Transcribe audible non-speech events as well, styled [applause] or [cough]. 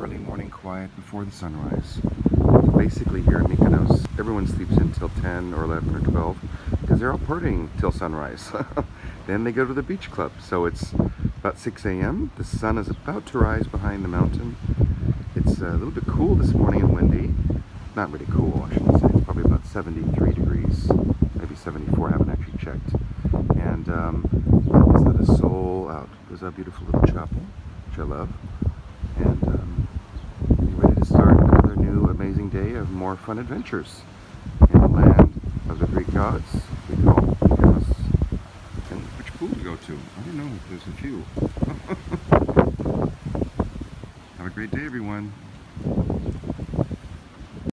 early morning quiet before the sunrise. Basically here in Mykonos, everyone sleeps until 10 or 11 or 12 because they're all partying till sunrise. [laughs] then they go to the beach club. So it's about 6 a.m. The sun is about to rise behind the mountain. It's a little bit cool this morning and windy. Not really cool, I shouldn't say. It's probably about 73 degrees, maybe 74, I haven't actually checked. And um, is that a soul out? There's a beautiful little chapel, which I love. Day of more fun adventures in the land of the Greek gods we call Mykonos. And which pool to go to? I don't know. There's a few. [laughs] Have a great day, everyone.